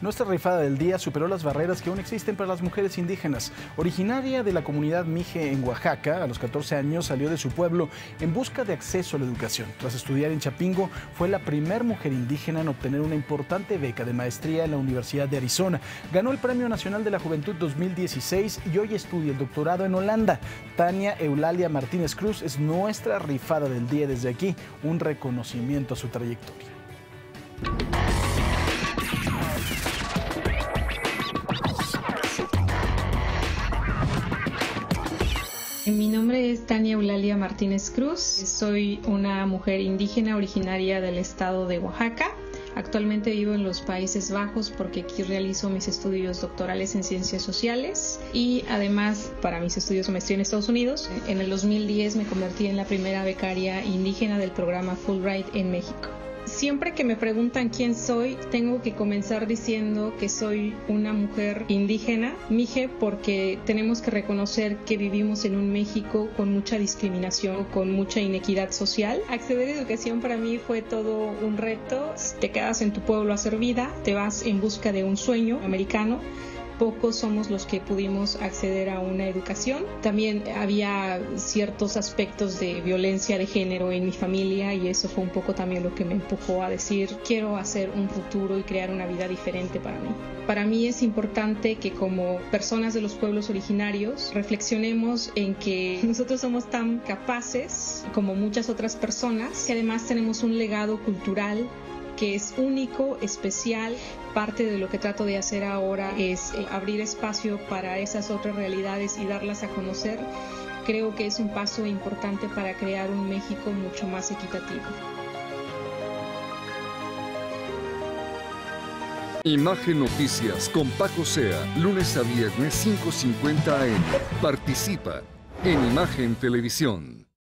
Nuestra rifada del día superó las barreras que aún existen para las mujeres indígenas. Originaria de la comunidad Mije en Oaxaca, a los 14 años salió de su pueblo en busca de acceso a la educación. Tras estudiar en Chapingo, fue la primera mujer indígena en obtener una importante beca de maestría en la Universidad de Arizona. Ganó el Premio Nacional de la Juventud 2016 y hoy estudia el doctorado en Holanda. Tania Eulalia Martínez Cruz es nuestra rifada del día desde aquí, un reconocimiento a su trayectoria. Mi nombre es Tania Eulalia Martínez Cruz. Soy una mujer indígena originaria del estado de Oaxaca. Actualmente vivo en los Países Bajos porque aquí realizo mis estudios doctorales en ciencias sociales y además para mis estudios de maestría en Estados Unidos. En el 2010 me convertí en la primera becaria indígena del programa Fulbright en México. Siempre que me preguntan quién soy, tengo que comenzar diciendo que soy una mujer indígena, mije, porque tenemos que reconocer que vivimos en un México con mucha discriminación, con mucha inequidad social. Acceder a educación para mí fue todo un reto. Te quedas en tu pueblo a hacer vida, te vas en busca de un sueño americano pocos somos los que pudimos acceder a una educación. También había ciertos aspectos de violencia de género en mi familia y eso fue un poco también lo que me empujó a decir quiero hacer un futuro y crear una vida diferente para mí. Para mí es importante que como personas de los pueblos originarios reflexionemos en que nosotros somos tan capaces como muchas otras personas que además tenemos un legado cultural que es único, especial. Parte de lo que trato de hacer ahora es eh, abrir espacio para esas otras realidades y darlas a conocer. Creo que es un paso importante para crear un México mucho más equitativo. Imagen Noticias con Paco Sea, lunes a viernes 5.50 am. Participa en Imagen Televisión.